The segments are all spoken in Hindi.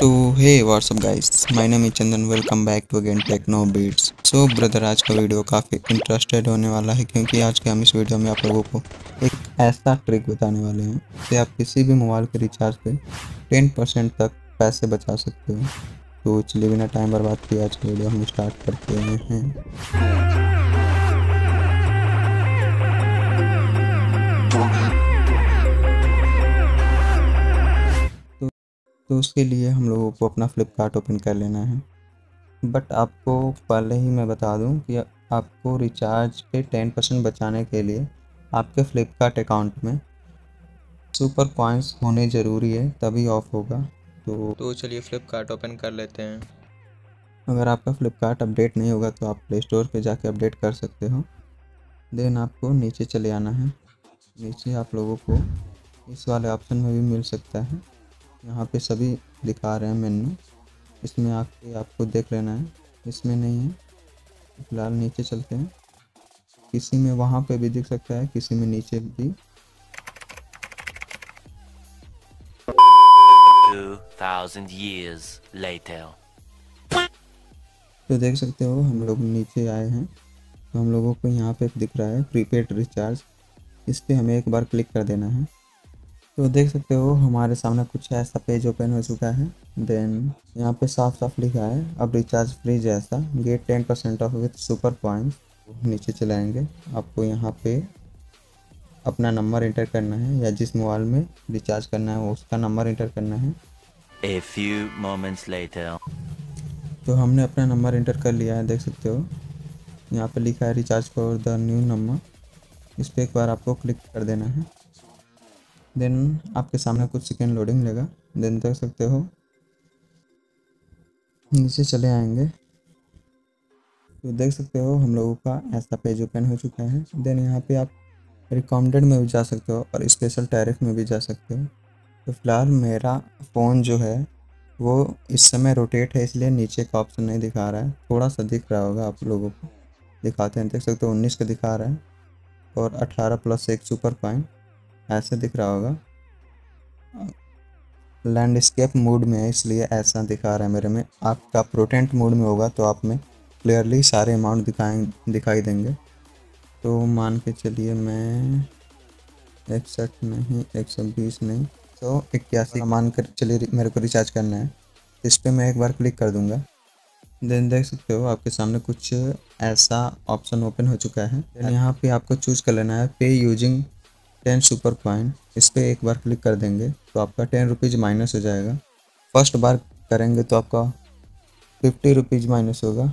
तो hey what's up guys my name is Chandan welcome back to again techno beats so brother आज का वीडियो काफ़ी इंटरेस्टेड होने वाला है क्योंकि आज के हम इस वीडियो में आप लोगों को एक ऐसा ट्रिक बताने वाले हैं कि आप किसी भी मोबाइल के रिचार्ज पे 10 परसेंट तक पैसे बचा सकते हो। तो चलिए बिना टाइम बर्बाद किए आज का वीडियो हम स्टार्ट करते हैं। तो उसके लिए हम लोगों को अपना फ्लिपकार्ट ओपन कर लेना है। बट आपको पहले ही मैं बता दूँ कि आपको रिचार्ज पे टेन परसेंट बचाने के लिए आपके फ्लिपकार्ट अकाउंट में सुपर कॉइन्स होने ज़रूरी है तभी ऑफ़ होगा। तो तो चलिए फ्लिपकार्ट ओपन कर लेते हैं। अगर आपका फ्लिपकार्ट अपडेट नहीं होगा तो आप प्ले स्टोर पर जाके अपडेट कर सकते हो। देन आपको नीचे चले आना है। नीचे आप लोगों को इस वाले ऑप्शन में भी मिल सकता है। यहाँ पे सभी दिखा रहे हैं मेन्यू इसमें आके आपको देख लेना है। इसमें नहीं है। फ़िलहाल नीचे चलते हैं। किसी में वहाँ पे भी दिख सकता है किसी में नीचे भी। 2000 years later. तो देख सकते हो हम लोग नीचे आए हैं। तो हम लोगों को यहाँ पे दिख रहा है प्रीपेड रिचार्ज। इस पर हमें एक बार क्लिक कर देना है। तो देख सकते हो हमारे सामने कुछ ऐसा पेज ओपन हो चुका है। देन यहाँ पे साफ़ साफ़ लिखा है अब रिचार्ज फ्री जैसा। Get ten percent off with super point नीचे चलाएँगे। आपको यहाँ पे अपना नंबर इंटर करना है या जिस मोबाइल में रिचार्ज करना है उसका नंबर इंटर करना है। A few moments later. तो हमने अपना नंबर इंटर कर लिया है देख सकते हो। यहाँ पे लिखा है recharge for the new number इस पर एक बार आपको क्लिक कर देना है। देन आपके सामने कुछ सेकेंड लोडिंग लेगा। देन देख सकते हो। नीचे चले आएँगे। तो देख सकते हो हम लोगों का ऐसा पेज ओपन हो चुका है। देन यहाँ पे आप रिकमेंडेड में भी जा सकते हो और स्पेशल टैरिफ में भी जा सकते हो। तो फ़िलहाल मेरा फ़ोन जो है, वो इस समय रोटेट है, इसलिए नीचे का ऑप्शन नहीं दिखा रहा है। थोड़ा सा दिख रहा होगा आप लोगों को। दिखाते हैं, देख सकते हो, उन्नीस का दिखा रहा है और अठारह प्लस एक सुपर पॉइंट ऐसे दिख रहा होगा। लैंडस्केप मूड में है, इसलिए ऐसा दिखा रहा है मेरे में। आपका प्रोटेंट मूड में होगा तो आप में क्लियरली सारे अमाउंट दिखाएँ, दिखाई देंगे। तो मान के चलिए मैं इकसठ नहीं, एक सौ बीस नहीं तो इक्यासी मान कर चलिए मेरे को रिचार्ज करना है। इस पर मैं एक बार क्लिक कर दूँगा। देन देख सकते हो, आपके सामने कुछ ऐसा ऑप्शन ओपन हो चुका है। यहाँ पे आपको चूज़ कर लेना है पे यूजिंग टेन सुपर कॉइन, इस पर एक बार क्लिक कर देंगे तो आपका टेन रुपीज़ माइनस हो जाएगा। फ़र्स्ट बार करेंगे तो आपका फिफ्टी रुपीज़ माइनस होगा।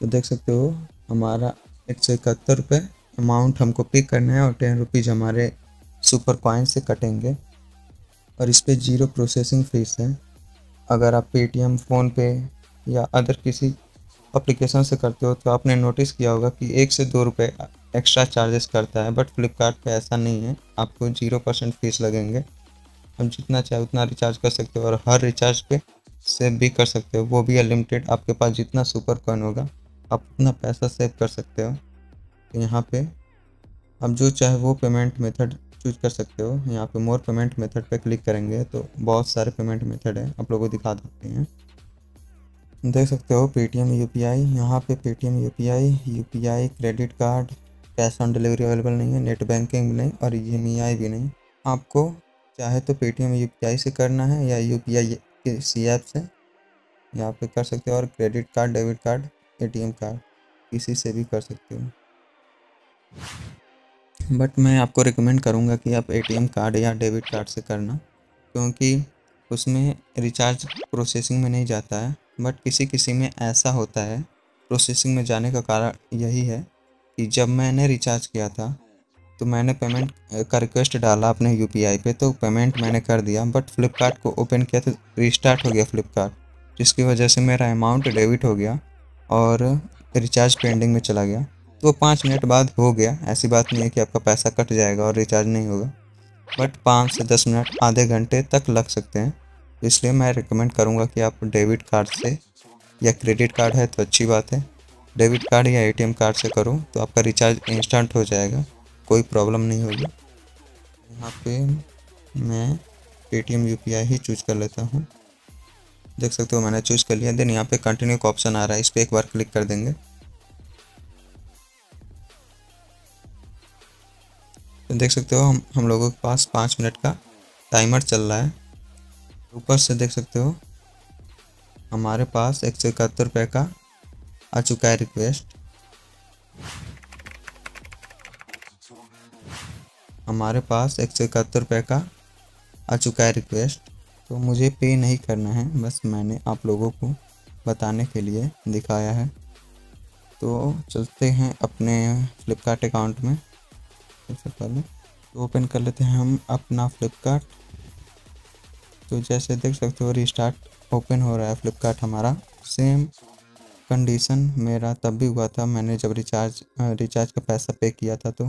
तो देख सकते हो, हमारा एक सौ इकहत्तर रुपये अमाउंट हमको पिक करना है और टेन रुपीज़ हमारे सुपर कॉइन से कटेंगे। और इस पर ज़ीरो प्रोसेसिंग फ़ीस है। अगर आप पेटीएम, फ़ोनपे या अदर किसी एप्लीकेशन से करते हो तो आपने नोटिस किया होगा कि एक से दो रुपये एक्स्ट्रा चार्जेस करता है बट फ्लिपकार्ट ऐसा नहीं है। आपको ज़ीरो परसेंट फ़ीस लगेंगे। हम जितना चाहे उतना रिचार्ज कर सकते हो और हर रिचार्ज पे सेव भी कर सकते हो। वो भी अनलिमिटेड आपके पास जितना सुपर कॉइन होगा, आप उतना पैसा सेव कर सकते हो। तो यहाँ पे आप जो चाहे वो पेमेंट मेथड चूज़ कर सकते हो। यहाँ पे मोर पेमेंट मेथड पे क्लिक करेंगे तो बहुत सारे पेमेंट मेथड है। आप लोगों को दिखा देते हैं। देख सकते हो पेटीएम यू पी आई यहाँ पे Paytm U P I U P I credit card cash on delivery available नहीं है, नेट बैंकिंग भी नहीं और ई भी नहीं। आपको चाहे तो पेटीएम यू से करना है या यू पी सी ऐप से, यहाँ पे कर सकते हो और credit card debit card ATM card किसी से भी कर सकते हो। बट मैं आपको रिकमेंड करूँगा कि आप एटीएम कार्ड या डेबिट कार्ड से करना, क्योंकि उसमें रिचार्ज प्रोसेसिंग में नहीं जाता है बट किसी किसी में ऐसा होता है प्रोसेसिंग में जाने का कारण यही है कि जब मैंने रिचार्ज किया था तो मैंने पेमेंट का रिक्वेस्ट डाला अपने यूपीआई पे तो पेमेंट मैंने कर दिया बट फ्लिपकार्ट को ओपन किया तो रिस्टार्ट हो गया फ्लिपकार्ट जिसकी वजह से मेरा अमाउंट डेबिट हो गया और रिचार्ज पेंडिंग में चला गया। तो वो पाँच मिनट बाद हो गया। ऐसी बात नहीं है कि आपका पैसा कट जाएगा और रिचार्ज नहीं होगा बट पाँच से दस मिनट, आधे घंटे तक लग सकते हैं। इसलिए मैं रिकमेंड करूँगा कि आप डेबिट कार्ड से या क्रेडिट कार्ड है तो अच्छी बात है। डेबिट कार्ड या एटीएम कार्ड से करो तो आपका रिचार्ज इंस्टेंट हो जाएगा, कोई प्रॉब्लम नहीं होगी। यहाँ पे मैं पेटीएम यू ही चूज़ कर लेता हूँ। देख सकते हो मैंने चूज़ कर लिया। देन यहाँ पे कंटिन्यू का ऑप्शन आ रहा है, इस पर एक बार क्लिक कर देंगे। तो देख सकते हो हम हम लोगों के पास पाँच मिनट का टाइमर चल रहा है। ऊपर से देख सकते हो, हमारे पास एक सौ इकहत्तर रुपये का आ चुका है रिक्वेस्ट हमारे पास एक सौ इकहत्तर रुपये का आ चुका है रिक्वेस्ट तो मुझे पे नहीं करना है, बस मैंने आप लोगों को बताने के लिए दिखाया है। तो चलते हैं अपने फ्लिपकार्ट अकाउंट में। सबसे पहले तो ओपन कर लेते हैं हम अपना फ्लिपकार्ट। तो जैसे देख सकते हो रिस्टार्ट ओपन हो रहा है फ्लिपकार्ट हमारा। सेम कंडीशन मेरा तब भी हुआ था, मैंने जब रिचार्ज रिचार्ज का पैसा पे किया था तो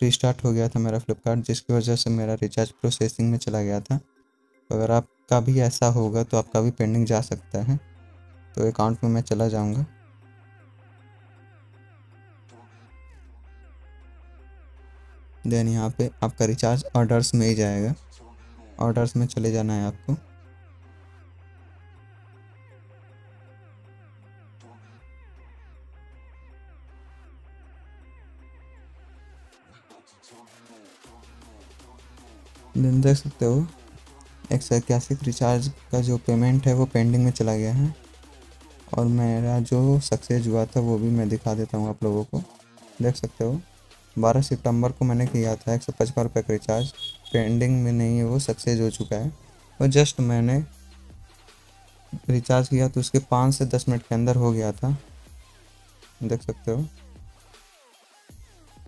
रिस्टार्ट हो गया था मेरा फ्लिपकार्ट जिसकी वजह से मेरा रिचार्ज प्रोसेसिंग में चला गया था। तो अगर आपका भी ऐसा होगा तो आपका भी पेंडिंग जा सकता है तो अकाउंट में मैं चला जाऊँगा। देन यहाँ पे आपका रिचार्ज ऑर्डर्स में ही जाएगा। ऑर्डर्स में चले जाना है आपको। देन देख सकते हो। एक सौ इक्यासी रिचार्ज का जो पेमेंट है, वो पेंडिंग में चला गया है। और मेरा जो सक्सेस हुआ था, वो भी मैं दिखा देता हूँ आप लोगों को। देख सकते हो, बारह सितंबर को मैंने किया था एक सौ पचपन रुपये का रिचार्ज पेंडिंग में नहीं है, वो सक्सेस हो चुका है। और जस्ट मैंने रिचार्ज किया तो उसके पाँच से दस मिनट के अंदर हो गया था। देख सकते हो।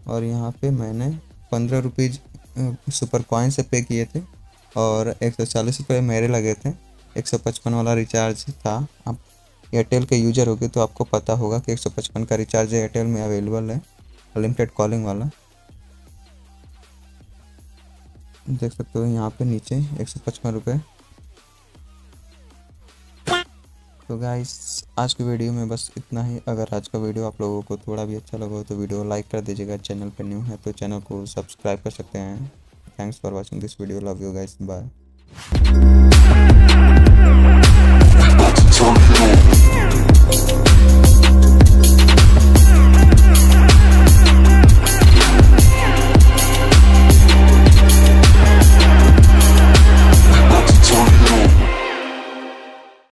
और यहाँ पे मैंने पंद्रह रुपीज़ सुपर कॉइन से पे किए थे और एक सौ चालीस रुपये मेरे लगे थे। एक सौ पचपन वाला रिचार्ज था। आप एयरटेल के यूज़र होगे तो आपको पता होगा कि एक सौ पचपन का रिचार्ज एयरटेल में अवेलेबल है अनलिमिटेड कॉलिंग वाला। देख सकते हो यहाँ पे नीचे एक सौ पचपन रुपये तो गाइस आज की वीडियो में बस इतना ही। अगर आज का वीडियो आप लोगों को थोड़ा भी अच्छा लगा हो तो वीडियो लाइक कर दीजिएगा। चैनल पर न्यू है तो चैनल को सब्सक्राइब कर सकते हैं। Thanks for watching this video love you guys bye